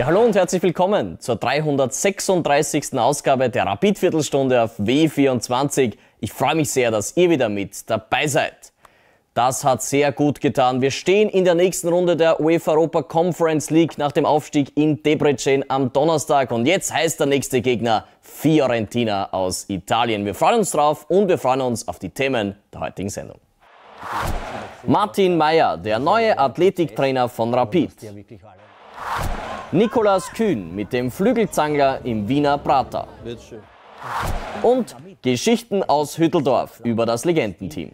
Ja, hallo und herzlich willkommen zur 336. Ausgabe der Rapid-Viertelstunde auf W24. Ich freue mich sehr, dass ihr wieder mit dabei seid. Das hat sehr gut getan. Wir stehen in der nächsten Runde der UEFA Europa Conference League nach dem Aufstieg in Debrecen am Donnerstag. Und jetzt heißt der nächste Gegner Fiorentina aus Italien. Wir freuen uns drauf und wir freuen uns auf die Themen der heutigen Sendung. Martin Meyer, der neue Athletiktrainer von Rapid. Nikolas Kühn mit dem Flügelzangler im Wiener Prater. Und Geschichten aus Hütteldorf über das Legendenteam.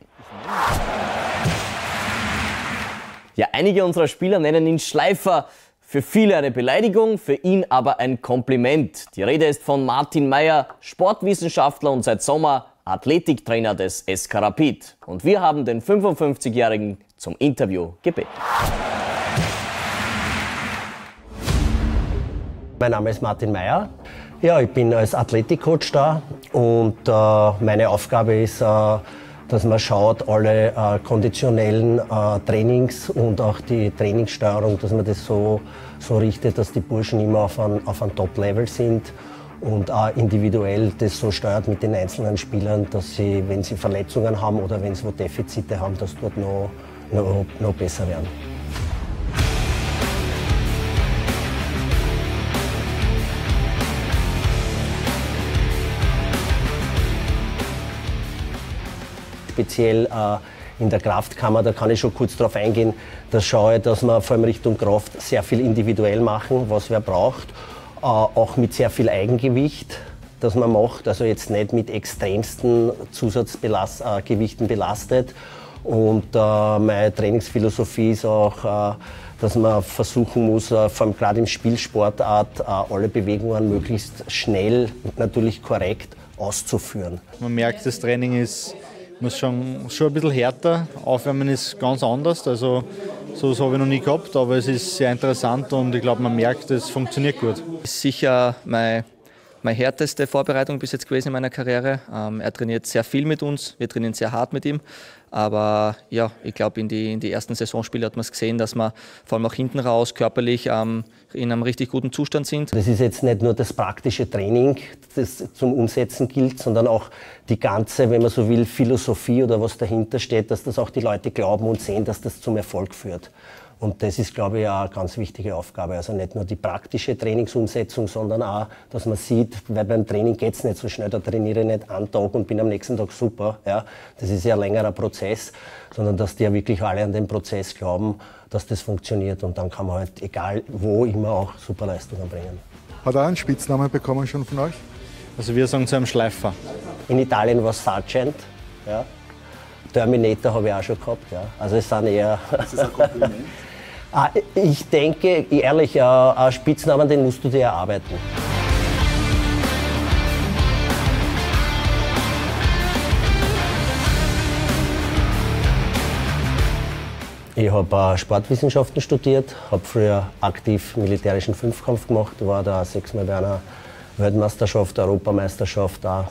Ja, einige unserer Spieler nennen ihn Schleifer. Für viele eine Beleidigung, für ihn aber ein Kompliment. Die Rede ist von Martin Meyer, Sportwissenschaftler und seit Sommer Athletiktrainer des SK Rapid. Und wir haben den 55-Jährigen zum Interview gebeten. Mein Name ist Martin Meyer. Ja, ich bin als Athletikcoach da und äh, meine Aufgabe ist, äh, dass man schaut, alle äh, konditionellen äh, Trainings und auch die Trainingssteuerung, dass man das so, so richtet, dass die Burschen immer auf einem auf Top-Level sind und auch individuell das so steuert mit den einzelnen Spielern, dass sie, wenn sie Verletzungen haben oder wenn sie wo Defizite haben, dass dort noch, noch, noch besser werden. Speziell äh, in der Kraftkammer, da kann ich schon kurz darauf eingehen, da schaue ich, dass wir vor allem Richtung Kraft sehr viel individuell machen, was wer braucht, äh, auch mit sehr viel Eigengewicht, das man macht, also jetzt nicht mit extremsten Zusatzgewichten belastet. Und äh, meine Trainingsphilosophie ist auch, äh, dass man versuchen muss, äh, vor allem gerade im Spielsportart, äh, alle Bewegungen möglichst schnell und natürlich korrekt auszuführen. Man merkt, das Training ist muss schon, schon ein bisschen härter. Aufwärmen ist ganz anders. Also so habe ich noch nie gehabt, aber es ist sehr interessant und ich glaube, man merkt, es funktioniert gut. Sicher meine, meine härteste Vorbereitung bis jetzt gewesen in meiner Karriere. Ähm, er trainiert sehr viel mit uns, wir trainieren sehr hart mit ihm. Aber ja, ich glaube, in die, in die ersten Saisonspiele hat man es gesehen, dass wir vor allem auch hinten raus körperlich ähm, in einem richtig guten Zustand sind. Das ist jetzt nicht nur das praktische Training, das zum Umsetzen gilt, sondern auch die ganze, wenn man so will, Philosophie oder was dahinter steht, dass das auch die Leute glauben und sehen, dass das zum Erfolg führt. Und das ist, glaube ich, eine ganz wichtige Aufgabe. Also nicht nur die praktische Trainingsumsetzung, sondern auch, dass man sieht, weil beim Training geht es nicht so schnell, da trainiere ich nicht einen Tag und bin am nächsten Tag super. Ja. Das ist ja ein längerer Prozess, sondern dass die ja wirklich alle an den Prozess glauben, dass das funktioniert. Und dann kann man halt, egal wo, immer auch super Leistungen bringen. Hat er einen Spitznamen bekommen schon von euch? Also wir sagen zu einem Schleifer. In Italien war es Sergeant. Ja. Terminator habe ich auch schon gehabt. Ja. Also es sind eher. Das ist ein Kompliment. Ah, ich denke, ehrlich, ein Spitznamen, den musst du dir erarbeiten. Ich habe Sportwissenschaften studiert, habe früher aktiv militärischen Fünfkampf gemacht, war da sechsmal bei einer Weltmeisterschaft, Europameisterschaft, auch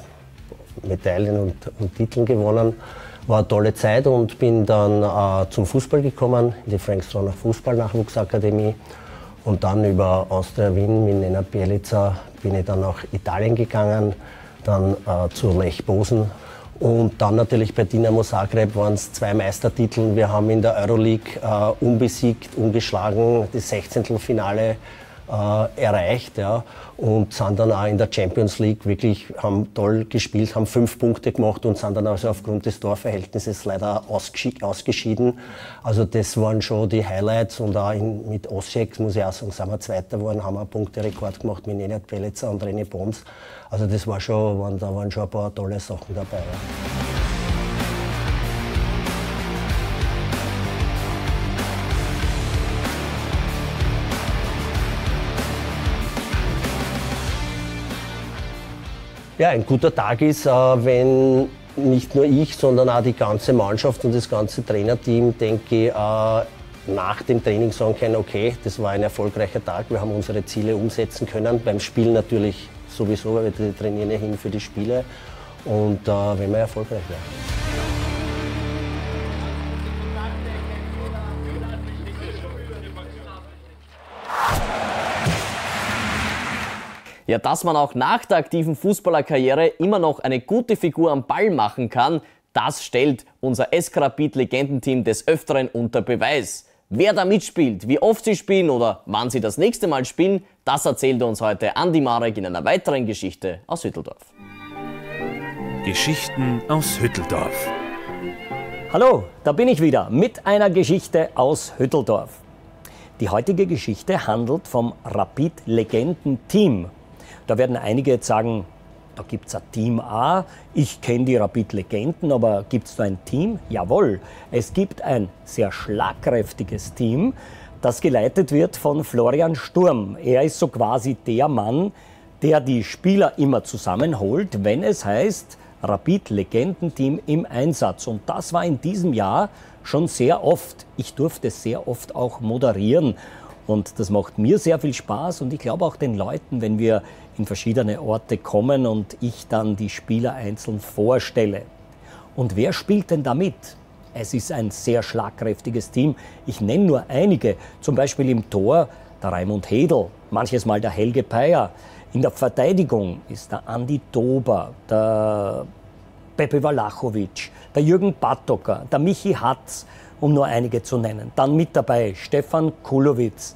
Medaillen und, und Titeln gewonnen. War eine tolle Zeit und bin dann äh, zum Fußball gekommen, in die Frank Stroner Fußball-Nachwuchsakademie. Und dann über Austria Wien mit Nenad Bielica bin ich dann nach Italien gegangen, dann äh, zu Lech Bosen. Und dann natürlich bei Dinamo Zagreb waren es zwei Meistertitel. Wir haben in der Euroleague äh, unbesiegt, ungeschlagen das 16. Finale äh, erreicht ja, und sind dann auch in der Champions League wirklich, haben toll gespielt, haben fünf Punkte gemacht und sind dann also aufgrund des Torverhältnisses leider ausgeschieden. Also das waren schon die Highlights und auch in, mit Osijek, muss ich auch sagen, sind wir Zweiter geworden, haben einen Punkterekord gemacht mit Nenad Pelitzer und René Boms. Also das war schon, waren, da waren schon ein paar tolle Sachen dabei. Ja. Ja, ein guter Tag ist, äh, wenn nicht nur ich, sondern auch die ganze Mannschaft und das ganze Trainerteam, denke ich, äh, nach dem Training sagen können, okay, das war ein erfolgreicher Tag, wir haben unsere Ziele umsetzen können. Beim Spiel natürlich sowieso, weil wir trainieren ja hin für die Spiele und äh, wenn wir erfolgreich werden. Ja, dass man auch nach der aktiven Fußballerkarriere immer noch eine gute Figur am Ball machen kann, das stellt unser Eskarabit-Legendenteam des Öfteren unter Beweis. Wer da mitspielt, wie oft sie spielen oder wann sie das nächste Mal spielen, das erzählt uns heute Andi Marek in einer weiteren Geschichte aus Hütteldorf. Geschichten aus Hütteldorf. Hallo, da bin ich wieder mit einer Geschichte aus Hütteldorf. Die heutige Geschichte handelt vom Rapid-Legenden-Team. Da werden einige jetzt sagen, da gibt es ein Team A, ich kenne die Rapid-Legenden, aber gibt es da ein Team? Jawohl, es gibt ein sehr schlagkräftiges Team, das geleitet wird von Florian Sturm. Er ist so quasi der Mann, der die Spieler immer zusammenholt, wenn es heißt, Rapid-Legendenteam im Einsatz. Und das war in diesem Jahr schon sehr oft. Ich durfte sehr oft auch moderieren. Und das macht mir sehr viel Spaß und ich glaube auch den Leuten, wenn wir in verschiedene Orte kommen und ich dann die Spieler einzeln vorstelle. Und wer spielt denn da mit? Es ist ein sehr schlagkräftiges Team. Ich nenne nur einige, zum Beispiel im Tor der Raimund Hedel, manches Mal der Helge Peyer. In der Verteidigung ist der Andi Dober, der Pepe Walachowitsch, der Jürgen Battocker, der Michi Hatz, um nur einige zu nennen. Dann mit dabei Stefan Kulowitz,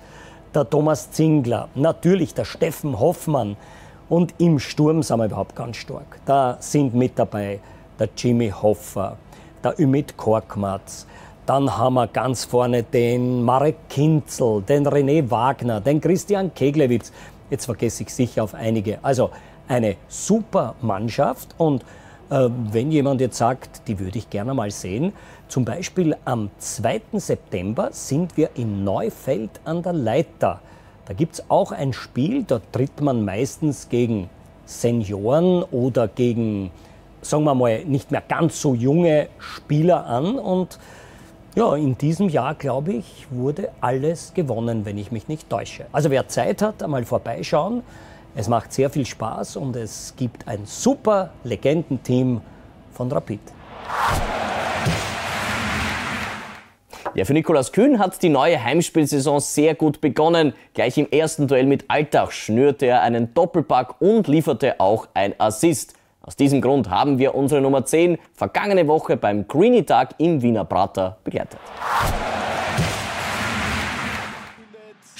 der Thomas Zingler, natürlich der Steffen Hoffmann und im Sturm sind wir überhaupt ganz stark. Da sind mit dabei der Jimmy Hoffer, der Ümit Korkmaz, dann haben wir ganz vorne den Marek Kinzel, den René Wagner, den Christian Keglewitz. Jetzt vergesse ich sicher auf einige. Also eine super Mannschaft und äh, wenn jemand jetzt sagt, die würde ich gerne mal sehen, zum Beispiel am 2. September sind wir in Neufeld an der Leiter. Da gibt es auch ein Spiel, da tritt man meistens gegen Senioren oder gegen, sagen wir mal, nicht mehr ganz so junge Spieler an. Und ja, in diesem Jahr, glaube ich, wurde alles gewonnen, wenn ich mich nicht täusche. Also wer Zeit hat, einmal vorbeischauen. Es macht sehr viel Spaß und es gibt ein super Legendenteam von Rapid. Ja, für Nikolaus Kühn hat die neue Heimspielsaison sehr gut begonnen. Gleich im ersten Duell mit Altach schnürte er einen Doppelpack und lieferte auch ein Assist. Aus diesem Grund haben wir unsere Nummer 10 vergangene Woche beim Greenie Tag im Wiener Prater begleitet.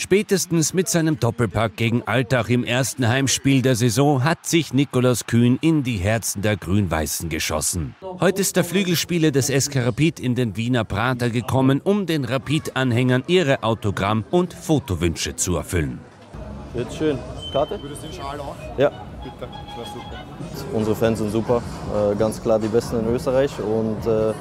Spätestens mit seinem Doppelpack gegen Altach im ersten Heimspiel der Saison hat sich Nikolaus Kühn in die Herzen der Grün-Weißen geschossen. Heute ist der Flügelspieler des SK Rapid in den Wiener Prater gekommen, um den Rapid-Anhängern ihre Autogramm- und Fotowünsche zu erfüllen. Jetzt schön. Karte? Würdest du den Schal auch? Ja. Bitte, das wäre super. Unsere Fans sind super, äh, ganz klar die Besten in Österreich und äh,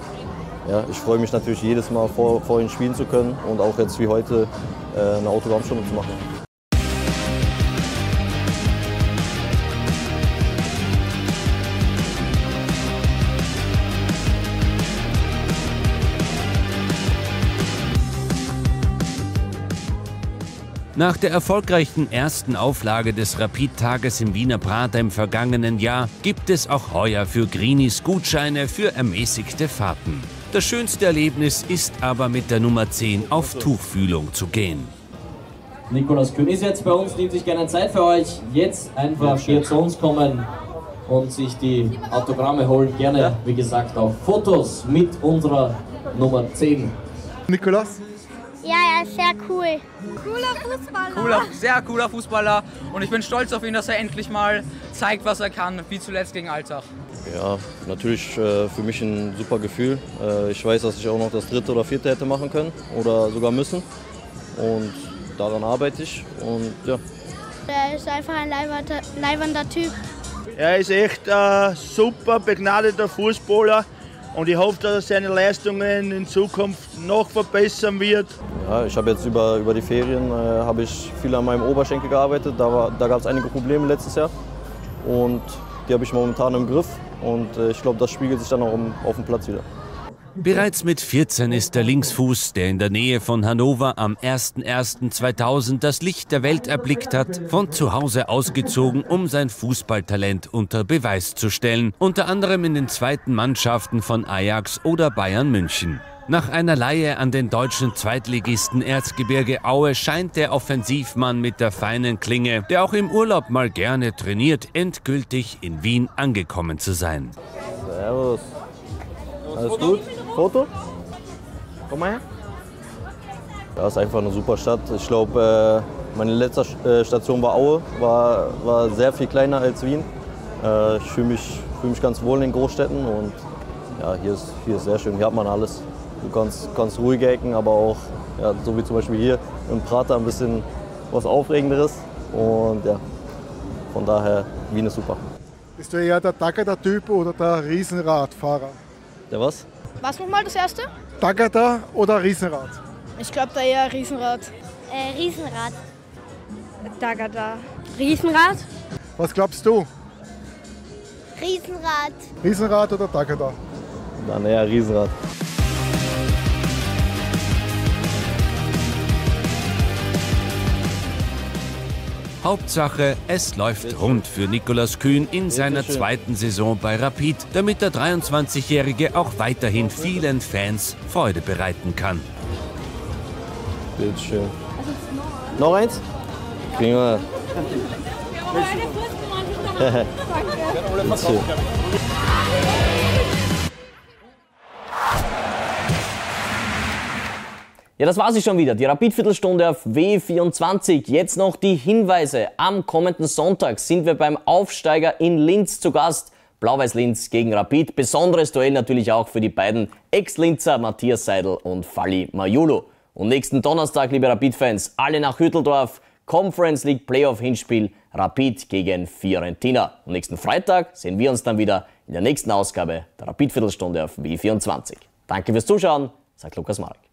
ja, ich freue mich natürlich jedes Mal vor, vor ihnen spielen zu können und auch jetzt wie heute äh, eine Autogrammstunde zu machen. Nach der erfolgreichen ersten Auflage des Rapid-Tages im Wiener Prater im vergangenen Jahr gibt es auch heuer für Grinis Gutscheine für ermäßigte Fahrten. Das schönste Erlebnis ist aber mit der Nummer 10 auf Tuchfühlung zu gehen. Nikolaus Kühn ist jetzt bei uns, nimmt sich gerne Zeit für euch. Jetzt einfach hier zu uns kommen und sich die Autogramme holen. Gerne, wie gesagt, auch Fotos mit unserer Nummer 10. Nikolaus? Ja, er ist sehr cool. Cooler Fußballer. Cooler, sehr cooler Fußballer und ich bin stolz auf ihn, dass er endlich mal zeigt, was er kann, wie zuletzt gegen Altach. Ja, natürlich äh, für mich ein super Gefühl. Äh, ich weiß, dass ich auch noch das dritte oder vierte hätte machen können oder sogar müssen. Und daran arbeite ich. Und ja. Er ist einfach ein leibernder Typ. Er ist echt ein super begnadeter Fußballer und ich hoffe, dass er seine Leistungen in Zukunft noch verbessern wird. Ja, ich habe jetzt über, über die Ferien äh, habe ich viel an meinem Oberschenkel gearbeitet. Da, war, da gab es einige Probleme letztes Jahr und die habe ich momentan im Griff und äh, ich glaube, das spiegelt sich dann auch auf dem Platz wieder. Bereits mit 14 ist der Linksfuß, der in der Nähe von Hannover am 01.01.2000 das Licht der Welt erblickt hat, von zu Hause ausgezogen, um sein Fußballtalent unter Beweis zu stellen, unter anderem in den zweiten Mannschaften von Ajax oder Bayern München. Nach einer Leihe an den deutschen Zweitligisten Erzgebirge Aue scheint der Offensivmann mit der feinen Klinge, der auch im Urlaub mal gerne trainiert, endgültig in Wien angekommen zu sein. Servus. Alles gut? Foto? Komm mal her. Ja, ist einfach eine super Stadt. Ich glaube, äh, meine letzte äh, Station war Aue, war, war sehr viel kleiner als Wien. Äh, ich fühle mich, fühl mich ganz wohl in den Großstädten und ja, hier ist, hier ist sehr schön. Hier hat man alles. Du kannst, kannst ruhig ecken, aber auch, ja, so wie zum Beispiel hier im Prater, ein bisschen was Aufregenderes. Und ja, von daher, Wien ist super. Bist du eher der Tagada-Typ oder der Riesenradfahrer? Der was? Was nochmal das erste? Tagada oder Riesenrad? Ich glaube da eher Riesenrad. Äh, Riesenrad. Tagada. Riesenrad? Was glaubst du? Riesenrad. Riesenrad oder Tagada? Dann eher Riesenrad. Hauptsache, es läuft rund für Nikolaus Kühn in seiner zweiten Saison bei Rapid, damit der 23-Jährige auch weiterhin vielen Fans Freude bereiten kann. Bildschön. Noch eins? Kriegen wir. Bildschön. Ja, das war sie schon wieder. Die Rapid-Viertelstunde auf W24. Jetzt noch die Hinweise. Am kommenden Sonntag sind wir beim Aufsteiger in Linz zu Gast. Blau-Weiß-Linz gegen Rapid. Besonderes Duell natürlich auch für die beiden Ex-Linzer Matthias Seidel und Falli Majulu. Und nächsten Donnerstag, liebe Rapid-Fans, alle nach Hütteldorf. Conference League Playoff-Hinspiel Rapid gegen Fiorentina. Und nächsten Freitag sehen wir uns dann wieder in der nächsten Ausgabe der Rapid-Viertelstunde auf W24. Danke fürs Zuschauen, sagt Lukas Marek.